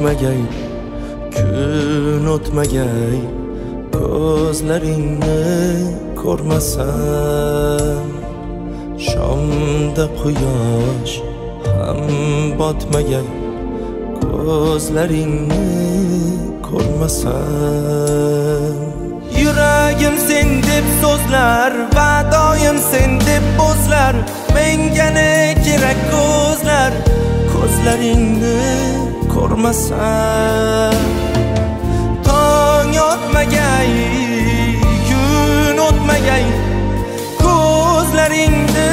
tong otmagay kun o'tmagay ko'zlaringni ko'rmasam shomda quyosh ham botmagay ko'zlaringni ko'rmasam. Yuragim sen deb so'zlar va doim sen deb bo'zlar menga ne kerak ko'zlar ko'zlaringni ko'rmasam tong otmagay kun o'tmagay ko'zlaringni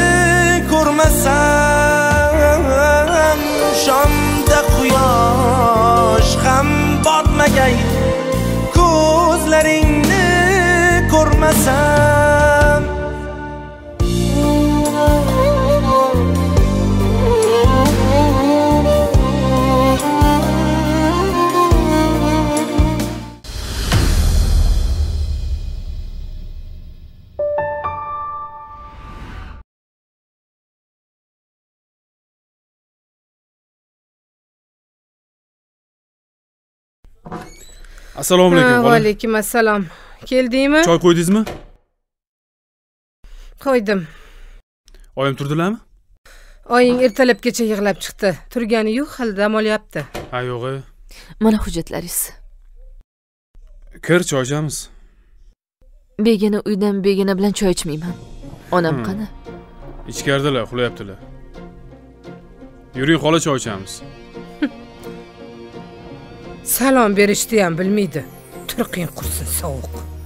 ko'rmasam shomda quyosh ham botmagay ko'zlaringni ko'rmasam. Assalomu alaykum Ha, xola vaalaykum assalom. Keldingmi? Choy qo'ydingizmi? Qo'ydim. Oyim turdilarmi? Oying ertalabgacha yig'lab chiqdi. Turgani yo'q hali dam olyapti. Ha yo'q e. mana hujjatlaringiz. Kir choy ichamiz begona uydan begona bilan choy ichmayman. Onam Hmm. qani? Ichkaridalar uxlayaptilar. Yuring xola choy ichamiz salom berishni ham bilmaydi. Turqing qursin sovuq.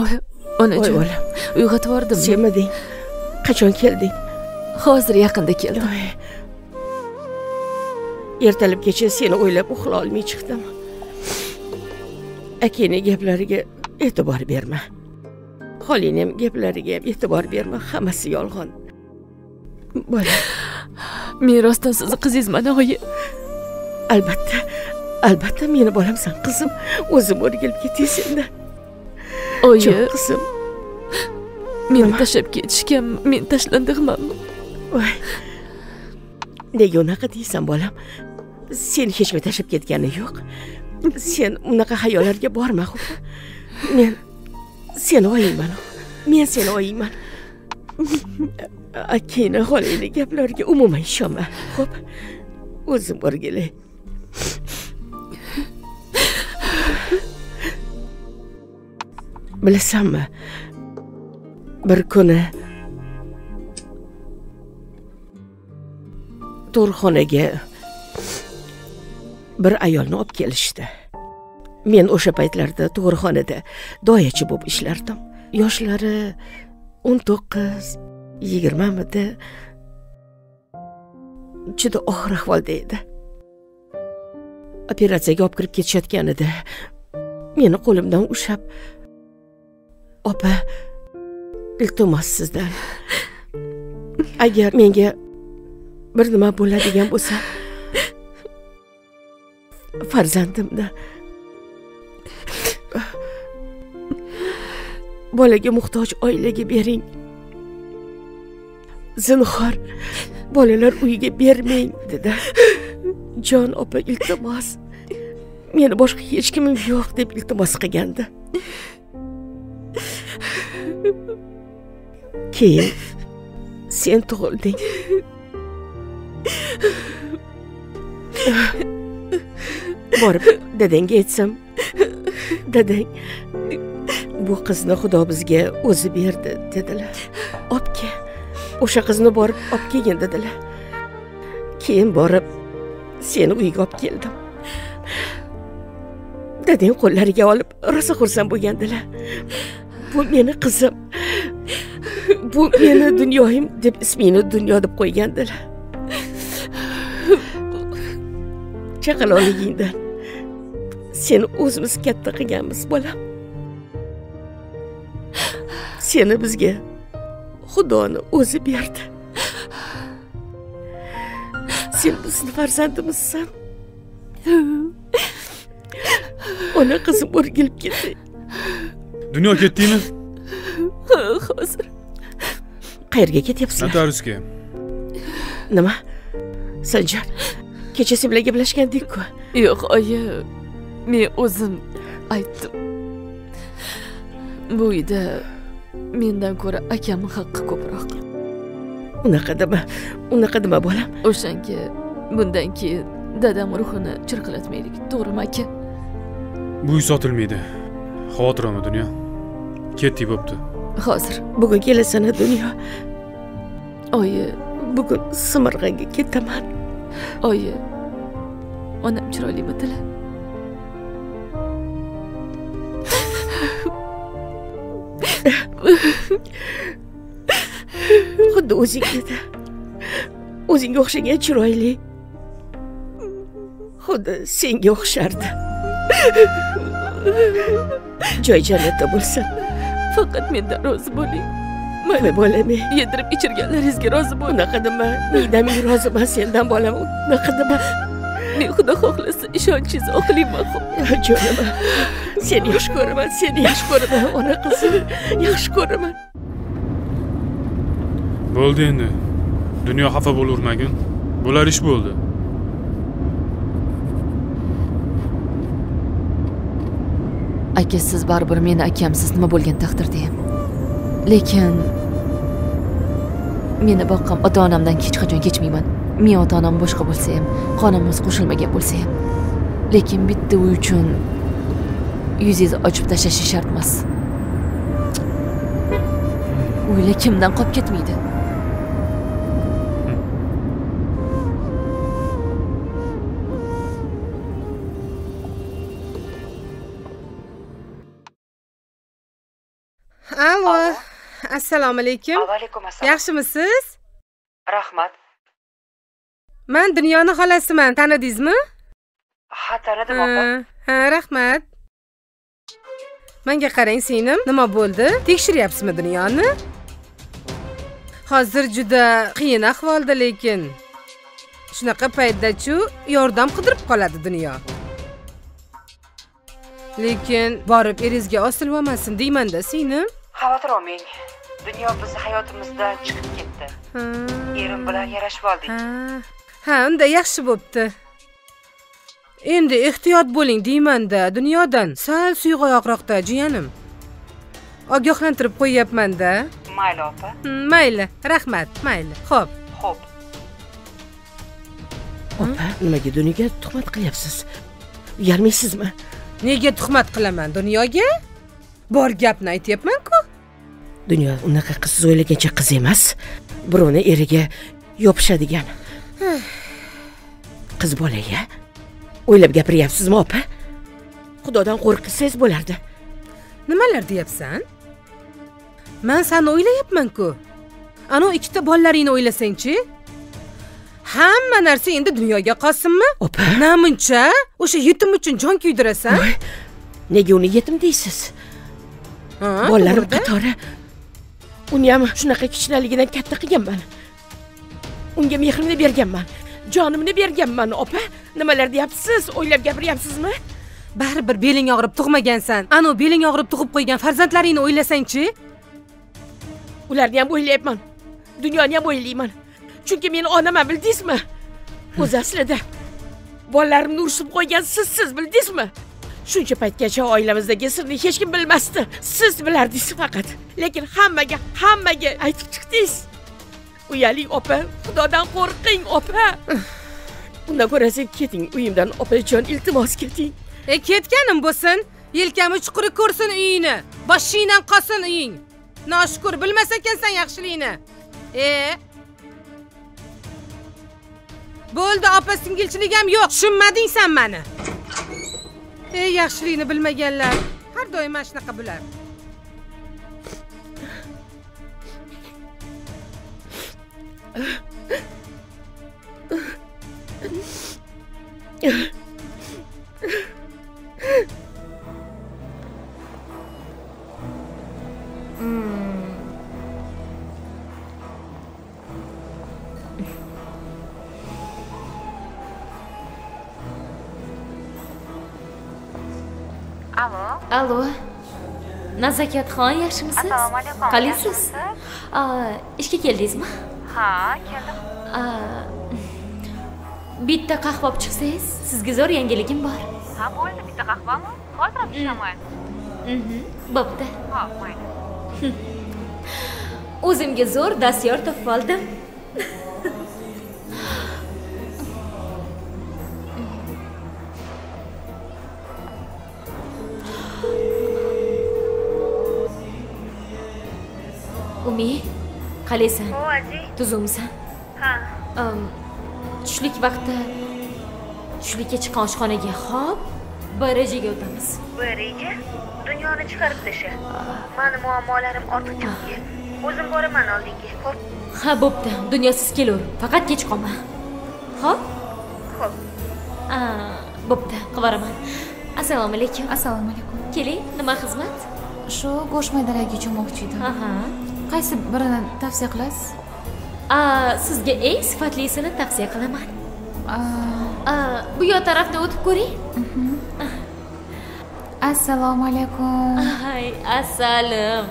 Oy onajon uyg'otib yubordimmi jimiding qachon kelding hozir yaqinda keldim Voy. ertalabgacha seni o'ylab uxla olmay chiqdim. Akangni gaplariga e'tibor berma. Xolingni ham gaplariga ham e'tibor berma hammasi yolg'on. Bolam merosdan sizni qizingiz mana oyi albatta albatta meni bolamsan qizim. O'zim o'rgilib ketay sendan oyi. Jon qizim meni tashlab ketishganmi men tashlandiqmanmi voy nega unaqa deysan bolam seni hech kim tashlab ketgani yo'q sen unaqa xayollarga borma xo'p men seni oyingman men seni oyingman akangni xolangni gaplariga umuman ishonma. Xo'p o'zim o'rgilay bilasanmi bir kuni to'rxonaga bir ayolni olib kelishdi men o'sha paytlarda tug'ruqxonada doyachi bo'lib ishlardim yoshlari o'n to'qqiz yigirmamidi juda og'ir ahvolda edi operatsiyaga olib kirib ketishayotganida meni qo'limdan ushlab opa iltimos sizdan. Agar menga bir nima bo'ladigan bo'lsa farzandimni bolaga muhtoj oilaga bering. Zinhor bolalar uyiga bermang dedi. Jon opa iltimos. Meni boshqa hech kimim yo'q deb iltimos qilgandi. Keyin sen tug'ilding borib dadangga aytsam dadang bu qizni xudo bizga o'zi berdi dedilar olib kel o'sha qizni borib olib kelgin dedilar keyin borib seni uyga olib keldim dadang qo'llariga olib rosa xursand bo'lgandilar bu meni qizim bu meni dunyoyim deb ismingni dunyo deb qo'ygandilar. Chaqaloqligingdan seni o'zimiz katta qilganmiz bolam. Seni bizga xudoni o'zi berdi. Sen bizni farzandimizsan. Ona qizim o'rgilib ketdi. Dunyo ketdingmi hozir qayerga ketyapsizlar? Notariusga nima? Sanjar kecha sen bilan gaplashgandik-ku. Yo'q oyi men o'zim aytdim. Bu uyda mendan ko'ra akamni haqqi ko'proq. Unaqa dema unaqa dema bolam. O'shanga bundan keyin dadam ruhini chirqilatmaylik to'g'rimi aka? Bu uy sotilmaydi. Xavotir olma dunyo. Ketdik bo'pti hozir bugun kelasan dunyo. Oyi bugun simirg'anga ketaman. Oyi onam chiroylimi tila xuddi o'zingda o'zingga o'xshagan chiroyli. Xuddi senga o'xshardi. Joy jannatda bo'lsin faqat mendan rozi bo'ling. Mana bolam yedirib ichirganlaringizga rozi bo'ling. Unaqa dema? Midaming rozi emas sendan bolam. Unaqa dema? Men xudo xohlasa ishonchingizni oqlayman jonim seni yaxshi ko'raman seni yaxshi ko'raman. ona qizim yaxshi ko'raman. Bo'ldi endi. Dunyo xafa bo'lavermagin bo'lar ish bo'ldi aka siz baribir meni akamsiz nima bo'lgan taqdirda ham. Lekin meni boqqan ota onamdan hech qachon kechmayman. Men ota onam boshqa bo'lsa ham qonimiz qo'shilmagan bo'lsa ham. Lekin bitta uy uchun yuzingizni ochib tashlashi shart emas uylar kimdan qolib ketmaydi? Assalomu alaykum. Alaykum assalom. Yaxshimisiz? Rahmat. Man dunyoni xolasiman tanidingizmi? Ha tanidim opa. Ha rahmat. Manga qarang singlim nima bo'ldi? Tekshiryapsizmi dunyoni? Hozir juda qiyin ahvolda lekin shunaqa paytdachu yordam qidirib qoladi dunyo. Lekin borib eringizga osilib olmasin deymanda singlim xavotir olmang dunyo bizni hayotimizdan chiqib ketdi. Erim bilan yarashib oldik. Ha. Unda yaxshi bo'pti. Endi ehtiyot bo'ling deymanda dunyodan. Sal suyuqoyoqroqda jiyanim. Ogohlantirib qo'yyapmanda mayli opa. Hmm, mayli. Rahmat mayli. Xo'p. Xo'p. Opa nimaga dunyoga tuhmat qilyapsiz? Uyalmaysizmi? Nega tuhmat qilaman dunyoga? Bor gapni aytyapman-ku dunyo unaqa qiz o'ylagancha qiz emas birovni eriga yopishadigan. Qiz bola ya o'ylab gapiryapsizmi opa? Xudodan qo'rqsangiz bo'lardi. Nimalar deyapsan? Man sani o'ylayapman-ku. Anavi ikkita bolalaringni o'ylasangchi? Hamma narsa endi dunyoga qolsinmi? Opa. Namuncha o'sha yetim uchun jon kuydirasan nega uni yetim deysiz? Bolalarim qatori uni ham shunaqa kichkinaligidan katta qilganman. Unga mehrimni berganman jonimni berganman opa. Nimalar deyapsiz? O'ylab gapiryapsizmi? Baribir beling og'rib tug'magansan. Anavi beling og'rib tug'ib qo'ygan farzandlaringni o'ylasangchi? Ularni ham o'ylayapman. Dunyoni ham o'ylayman. Chunki meni onaman bildingizmi? O'zi aslida bolalarimni urishib qo'ygan sizsiz bildingizmi shuncha paytgacha oilamizdagi sirni hech kim bilmasdi. Siz bilardingiz faqat. Lekin hammaga hammaga aytib chiqdingiz. Uyaling opa xudodan qo'rqing opa. Undan ko'ra siz keting uyimdan opajon iltimos keting. E ketganim bo'lsin. Yelkami chuquri ko'rsin uyingni. Boshingdan qolsin uying. Noshukur bilmas ekansan yaxshilikni e? Bo'ldi opa singilchilik ham yo'q. Tushunmading san mani ey yaxshilikni bilmaganlar har doim mana shunaqa bular Ugh. nazokatxon yaxshimisiz? Assalomu alaykum qalaysiz ishga keldingizmi? Ha keldim. Bitta qahva olib chiqsangiz sizga zo'r yangiligim bor. Ha bo'ldi bitta qahvami hozir ham tushaman Mhm, bo'pti. Ha mayli o'zimga zo'r dastyor topib oldim qalaysan o aziz. Tuzukmisan ha. Am, tushlik vaqti. Tushlikka chiqqan oshxonaga hop barajaga o'tamiz. Bu reja dunyoni chiqarib tasha. Mani muammolarim ortiqcha unga o'zim boraman oldinga ho'p ha bo'pti. Dunyosiz kelaver faqat kech qolma hop ho'p Aa, bo'pti. Qilvoraman assalomu alaykum. Assalomu alaykum. Keling nima xizmat? Shu go'sht maydalagiga cho'moqchi edim aha qaysi birini tavsiya qilasiz? Sizga eng sifatlisini tavsiya qilaman. Bu yoq tarafdan o'tib ko'ring. Assalomu alaykum. Hay assalom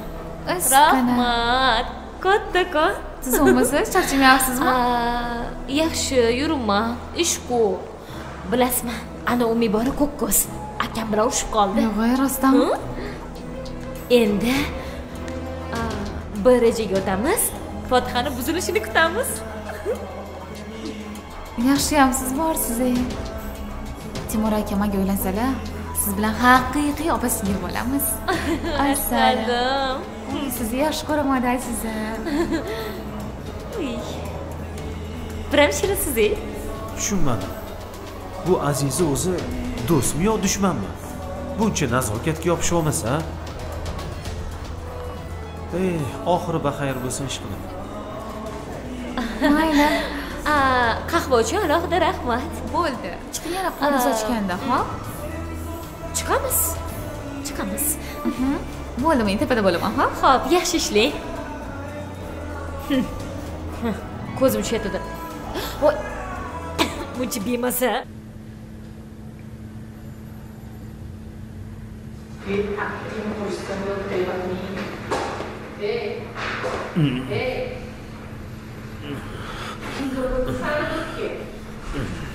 rahmat. Kattakon tuzukmisiz charchamayapsizmi? Aa, yaxshi yuribman ish ko'p bilasizmi ana umi bori ko'k ko'z akam bilan urushib qoldi. Yo'g'e rostdan. Hu? endi barajaga o'tamiz. Fotihani buzilishini kutamiz. Yaxshiyam siz borsiz ey timur aka manga uylansalar siz bilan haqiqiy opa singil bo'lamiz. Assalom sizni yaxshi ko'raman aziza Uy. biram shirinsiz ey tushunmadim. Bu aziza o'zi do'stmi yo dushmanmi? Buncha nazokatga yopishib olmasa ey oxiri baxayr bo'lsin ishqilim mayli. Aa, qahva uchun alohida rahmat. Bo'ldi. Chiqing yana qo'lni sochganda ha chiqamiz. Chiqamiz. Bo'ldi men tepada bo'laman ha Xo'p, yaxshi ishlang. Ko'zim tushyapti. Voy. Buncha bemasa. 嗯。嗯。嗯。嗯。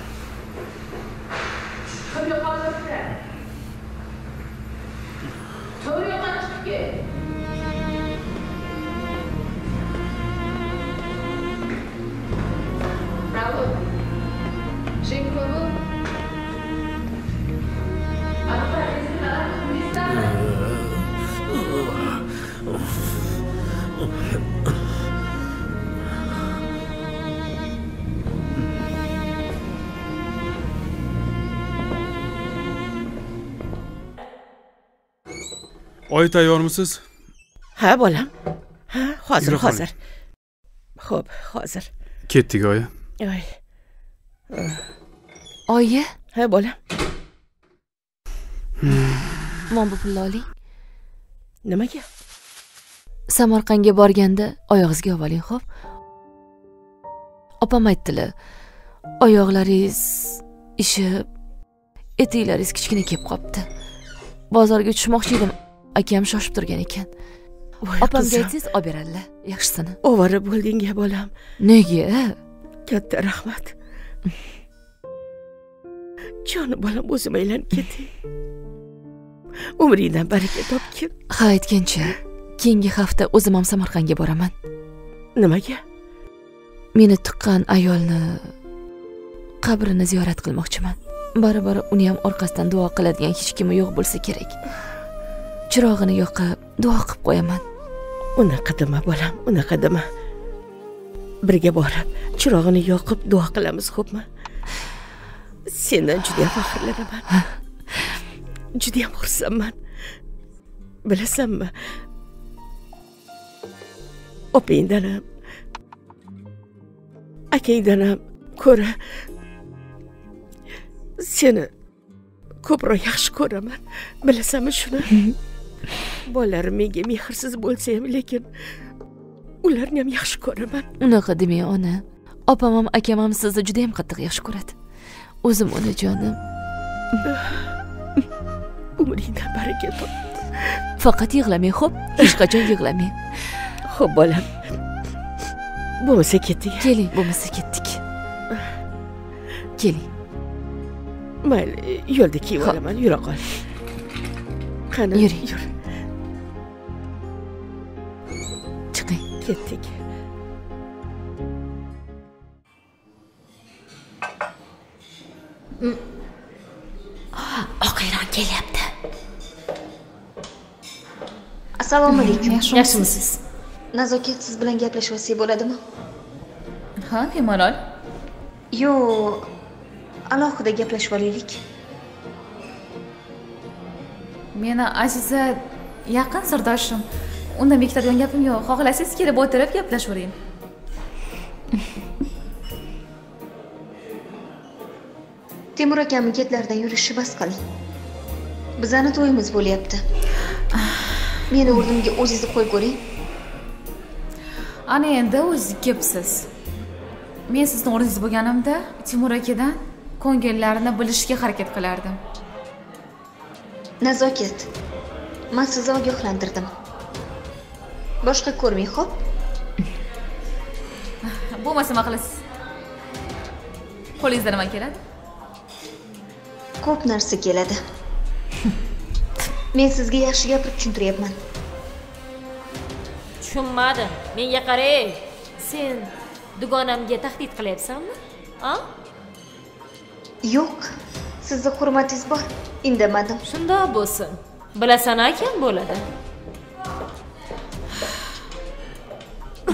Oyi tayyormisiz? Ha bolam. Ha hozir hozir. ho'p hozir. Ketdik oyi. Oy. Oyi, ha bolam. Mana bu pulni oling. nimaga? Samarqandga borganda oyog'ingizga olib oling, xo'p? Opam aytdilar. Oyoqlaringiz ishib, etiklaringiz kichkina kelib qolibdi. Bozorga tushmoqchi edim. Akam shoshib turgan ekan. Opamga aytsangiz olib beradilar. Yaxshisini. ovora bo'lding bolam Nega? katta rahmat joni bolam o'zim aylanib ketding umringdan baraka topgin Ha aytgancha, keyingi hafta o'zim ham Samarqandga boraman. nimaga Meni tuqqan ayolni qabrini ziyorat qilmoqchiman. Baribir uni ham orqasidan duo qiladigan hech kimi yo'q bo'lsa kerak. Chirog'ini yoqib, duo qilib qo'yaman. unaqa dema bolam unaqa dema birga borib chirog'ini yoqib duo qilamiz xo'pmi? Sendan judayam faxrlanaman. Judayam xursandman. Bilasanmi? Opangdan ham akangdan ham ko'ra. Seni ko'proq yaxshi ko'raman. Bilasanmi shuni bolalarim menga mehrsiz bo'lsa ham lekin ularni ham yaxshi ko'raman. Unaqa demang ona. Opam ham akam ham sizni juda ham qattiq yaxshi ko'radi. O'zim onajonim. umringdan baraka top faqat yig'lamang xo'p? Hech qachon yig'lamang ho'p bolam. Bo'lmasa ketdik. Keling bo'lmasa ketdik. Keling. Mayli yo'lda kiyib olaman yura qol. Qani Yuring. yur ketdik oqayron kelyapti assalomu alaykum. Yaxshimisiz nazokat siz bilan gaplashib bo'ladimi? Ha bemalol. Yo alohida gaplashib olaylik. Meni aziza yaqin sirdoshim undan bekitadigan gapim yo'q. Xohlasangiz kelib o'tirib gaplashavering temur akamni ketlaridan yurishni bas qiling. Bizani to'yimiz bo'lyapti. Meni o'rnimga o'zingizni qo'yib ko'ring. Ana endi o'ziz kelibsiz men sizni o'rningizda bo'lganimda timur akadan ko'ngillarini bilishga harakat qilardim. Nazokat. Man sizni ogohlantirdim boshqa ko'rmang xo'p? Bo'lmasa nima qilasiz? Qo'lingizdan nima keladi? Ko'p narsa keladi. Men sizga yaxshi gapirib tushuntiryapman. Tushunmadim. Menga qarang sen dugonamga tahdid qilyapsanmi? A? Yo'q sizni hurmatingiz bor indamadim. Shundoq bo'lsin. Bilasan akam bo'ladi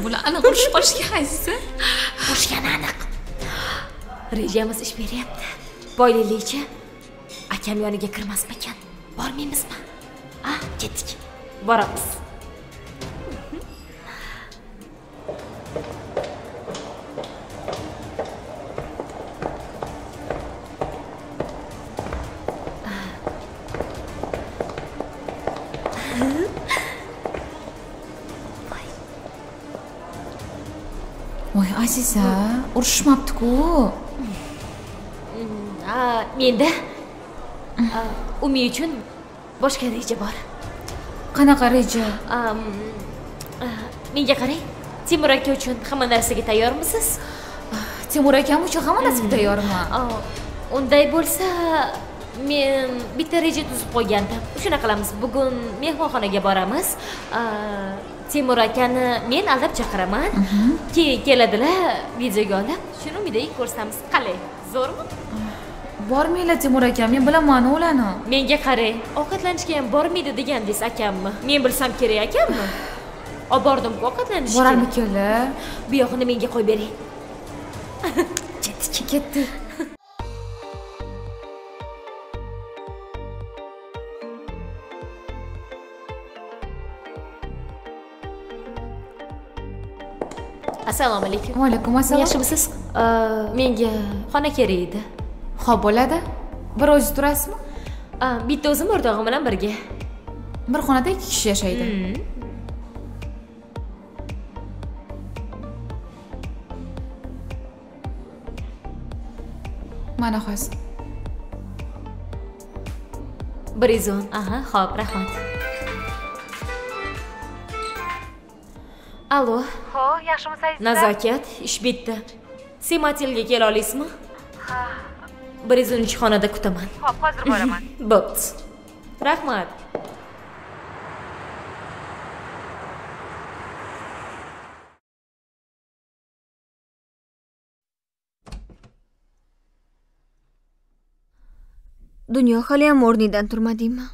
bular aniq urushib qolishga qaysisi urushgani aniq. Rejamiz ish beryapti. Boyliklicha akam yoniga kirmasmikan? Bormaymizmi? A ketdik. Boramiz. Aziza urushishmabdiku a menda. Umi uchun boshqa reja bor. Qanaqa reja? Menga qarang temur aka uchun hamma narsaga tayyormisiz? Temur akam uchun hamma narsaga tayyorman A, unday bo'lsa men bitta reja tuzib qo'ygandim. Shunaqa qilamiz bugun mehmonxonaga boramiz temur akani men aldab chaqiraman. Keyin keladilar videoga olib shuni umidagi ko'rsatamiz qalay zo'rmi? Bormanglar temur aka men bilaman ularni. Menga qarang ovqatlanishga ham bormaydi degandingiz akammi? Men bilsam kerak ekanmi olib bordimku ovqatlanishga borarmikanlar bu yog'ini menga qo'yib bering. Ketdik ketdi assalomu alaykum. Vaalaykum assalom yaxshimisiz menga xona kerak edi. Ho'p bo'ladi. Bir o'zingiz turasizmi? Bitta o'zim o'rtog'im bilan birga. Bir xonada ikki kishi yashaydi. Mana hozir. Bir yuz o'n aha ho'p rahmat allo ho yaxshimisiz nazokat ish bitdi. Sematilga kela olasizmi? Bir yuz o'ninchi xonada kutaman. Ho'p hozir boraman. Bo'pti. Rahmat. Dunyo haliyam o'rningdan turmadingmi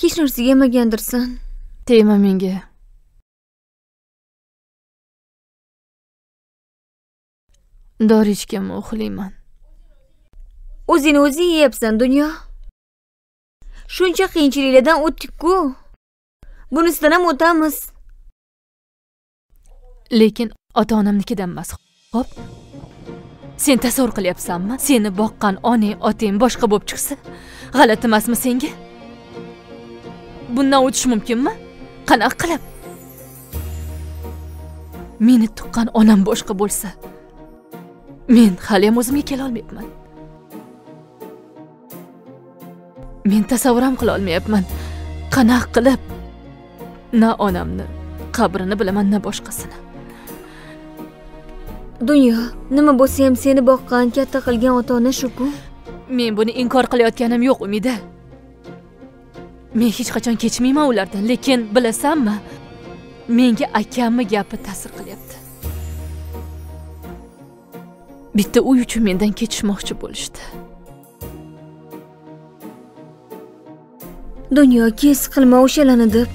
hech narsaga yemagandirsan? Tegma menga. Dori ichganmi uxlayman o'zingni o'zing yeyapsan dunyo. Shuncha qiyinchiliklardan o'tdik-ku bunisidan ham o'tamiz. Lekin ota onamnikidan emas xo'p? Sen tasavvur qilyapsanmi? Seni boqqan onang otang boshqa bo'lib chiqsa g'alati emasmi senga bundan o'tish mumkinmi? Qanaqa qilib? Meni tuqqan onam boshqa bo'lsa men hali ham o'zimga kelolmayapman men tasavvur ham qila olmayapman. Qanaqa qilib? Na onamni qabrini bilaman na boshqasini. Dunyo nima bo'lsa ham seni boqqan katta qilgan ota ona shuku. Men buni inkor qilayotganim yo'q umida. Men hech qachon kechmayman ulardan lekin bilasanmi? Menga akamni gapi ta'sir qilyapti. Bitta uy uchun mendan ketishmoqchi bo'lishdi. Dunyo kes qilma o'shalarni deb.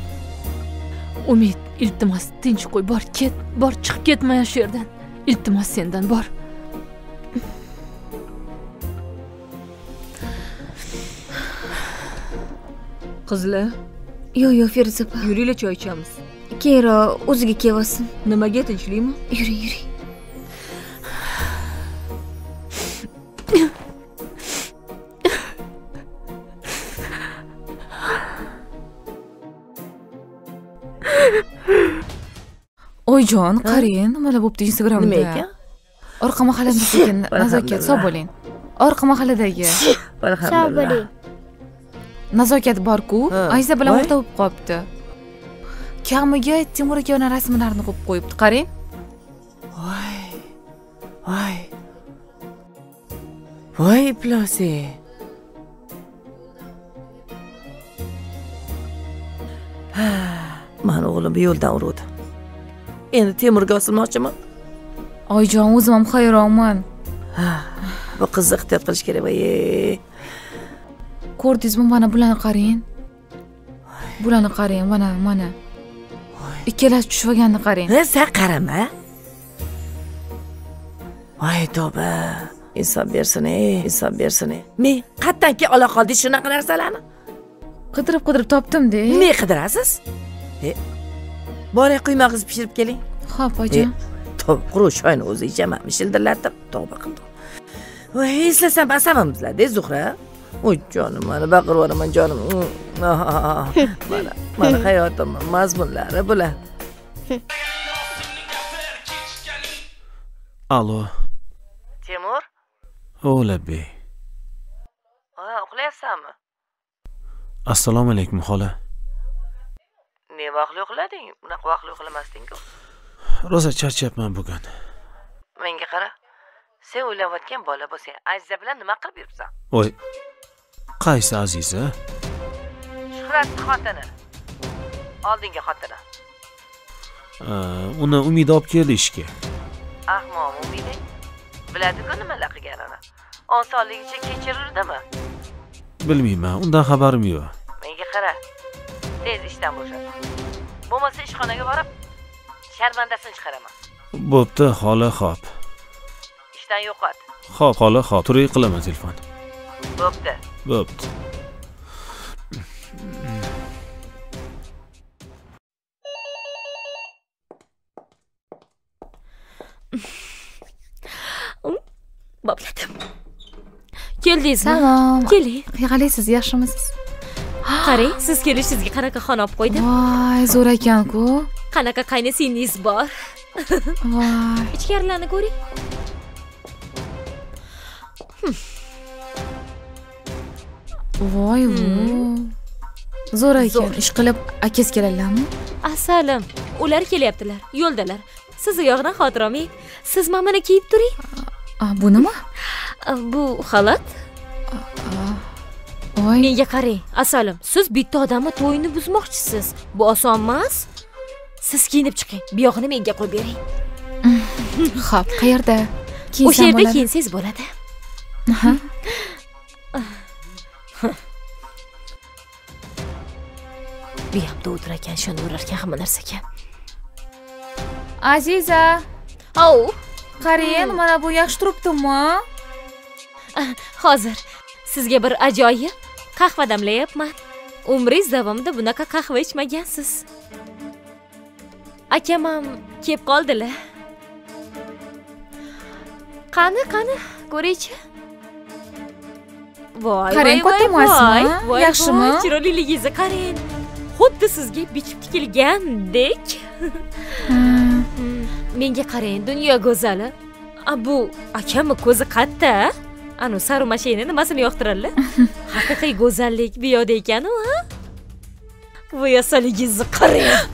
Umid iltimos tinch qo'y bor ket bor chiqib ketma shu yerdan. Iltimos sendan bor qizlar yo'q yo'q feruza opa yuringlar choy ichamiz. Keyinroq o'ziga kelolsin nimaga tinchlikmi? Yuring yuring oyijon qarang nimalar bo'pti instagramda? Nima ekan? Orqa mahallada sekin nazokat sog' bo'ling. Orqa mahalladagi. Alhamdulillah nazokat borku Ha, ayza bilan o'rta bo'lib qolibdi. Kamiga temur akani rasmlarini qo'yib qo'yibdi qarang. Voy voy. Voy iflosi Ha, mani o'g'lim yo'ldan uruvdi. Endi temurga osilmoqchiman. Oyijon o'zim ham hayronman. Bu qizni ehtiyot qilish kerak voy ko'rdingizmi mana bularni qarang. Bularni qarang. Mana mana. Ikkalasi tushib olganini qarang sen qarama. Voy tavba insof bersin ey insof bersin ey. Men qayerdan kelib ola qoldingiz shunaqa narsalarni? Qidirib qidirib topdimda nima qidirasiz? E, boring quymoq qizib pishirib keling. Ho'p oyijon. Tavba, quruq choyni o'zi ichaman. Shildirlatib tavba qildim. Voy eslasam asamimizlarda zuhra oy jonim mana baqirib yuboraman jonim. Mm, mana mana hayotimni mazmunlari bular. Allo temur? O'labbek ha uxlayapsanmi assalomu alaykum xola. Ne vaqtli uxlading? Bunaqa vaqtli uxlamasding-ku. Rosa charchyapman bugun. Menga qara sen o'ylayotgan bola bo'lsang aziza bilan nima qilib yuribsan? Voy qaysi aziza shuhratni xotini. Oldingi xotini. Uni umida olib keldi ishga. Ahmoq umiding. Biladiku nimalar qilganini o'n sonligicha kechirirdimi bilmayman undan xabarim yo'q. Menga qara. Tez ishdan bo'shat bo'lmasa ishxonaga borib sharmandasini chiqaraman. Bo'pti xola hop ishdan yo'qot. Hop xola hop turay qilaman telefon. Bo'pti bo'pti bopladim keldingizmi salom keling qalaysiz yaxshimisiz? Qarang siz kelishingizga qanaqa xon olib qo'ydim? Voy zo'r ekanku. Qanaqa qayni singlingiz bor? Voy. Ichkarilarni ko'ring voy zo'r ekan Zo'r. ish qilib akasi keladilarmi asalim ular kelyaptilar yo'ldalar. Siz u yoqdan xavotir olmang. Siz mana buni kiyib turing. Bu nima? Bu xalat. Voy. Menga qarang asalim siz bitta odamni to'yini buzmoqchisiz. Bu oson emas. Siz kiyinib chiqing bu yog'ini menga qo'yib bering. Ho'p qayerda? O'sha yerda bo'ladi. kiyinsangiz bo'ladi Aha. bu yoqda o'tirar ekan ishonaverar ekan hamma narsaga. Aziza! Au! Qarang mana bu yaxshi turibdimi? Hozir. Sizga bir ajoyib qahva damlayapman. Umringiz davomida bunaqa qahva ichmagansiz. Akam ham kelib qoldilar. Qani qani? Ko'raychi. Voy Qarang, voy, voy, voy, Yaxshimi? chiroyliligingizni qarang xuddi sizga bichib tikilgandek Hmm, menga qarang dunyo go'zali. A bu akamni ko'zi qatta anu saru mashina nimasini yoqtiradilar haqiqiy go'zallik bu yoqda ekanu ha? Voy yasaligingizni qarang.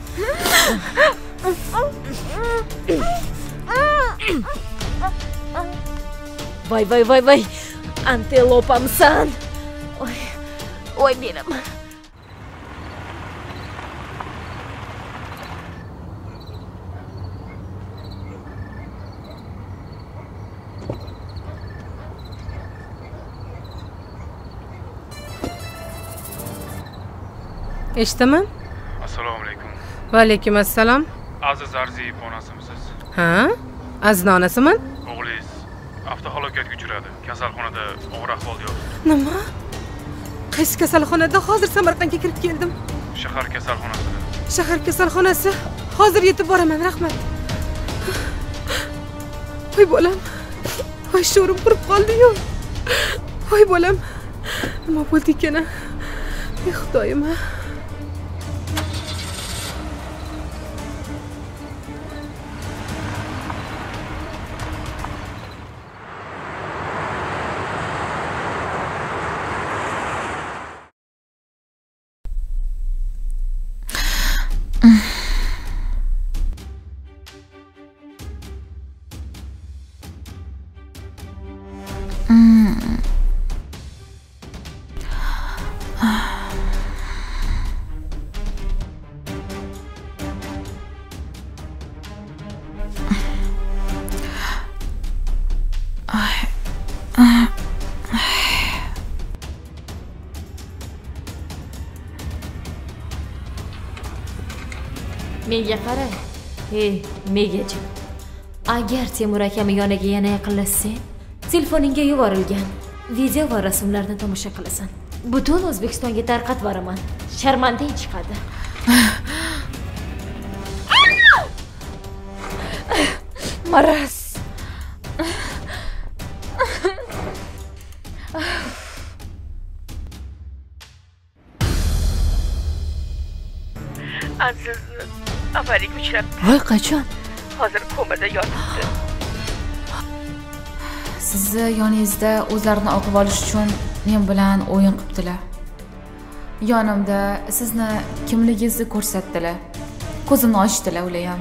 Voy voy voy voy antilopamsan voy voy benim eshitaman. Assalomu alaykum. Va alaykum assalom. Aziz arziyev onasimisiz ha? Azizni onasiman o'g'lingiz avtohalokatga uchradi. Kasalxonada og'ir ahvolda yotibdi nima? Qaysi kasalxonada? Hozir samarqandga kirib keldim. Shahar kasalxonasida. Shahar kasalxonasi. Hozir yetib boraman rahmat. Voy bolam. Voy sho'rim qurib qoldiyu voy bolam. Nima bo'ldi ekan a ey xudoyim a menga qara. Ey megajin agar temur akam yoniga yana yaqinlashsang telefoningga yuborilgan video va rasmlarni tomosha qilasan. Butun o'zbekistonga tarqatib boraman. Sharmandang chiqadi. Maraz. Uchrabdi voy qachon? Hozir komada yotibdi. Sizni yoningizda o'zlarini o'qib olish uchun men bilan o'yin qilibdilar yonimda sizni kimligingizni ko'rsatdilar. Ko'zimni ochdilar ular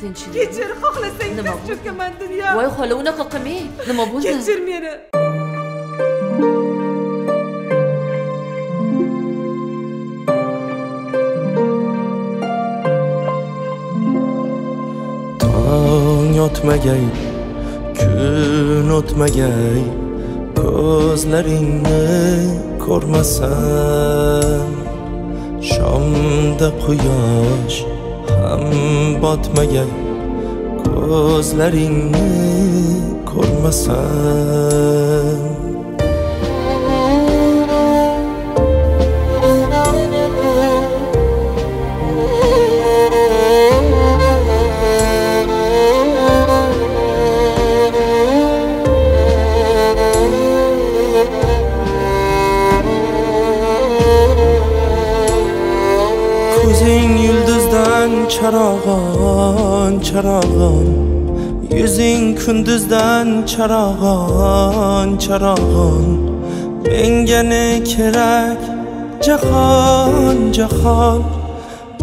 tinchlik. Kechir xohlasang cho'kaman dunyo. Voy xola unaqa qilmang. Nima bo'ldi kechir meni o'tmagay kun o'tmagay ko'zlaringni ko'rmasam shomda quyosh ham botmagay ko'zlaringni ko'rmasam. Ko'zing yulduzdan charog'on charog'on. Yuzing kunduzdan charog'on charog'on. Menga ne kerak? Jahon jahon.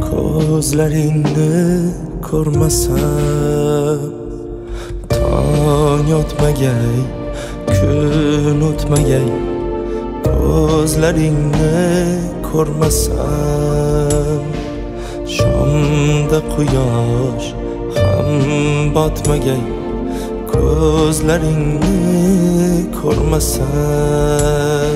Ko'zlaringni ko'rmasam. Tong yotmagay kun o'tmagay. Ko'zlaringni ko'rmasam. Hamda quyosh ham botmagay. Ko'zlaringni ko'rmasam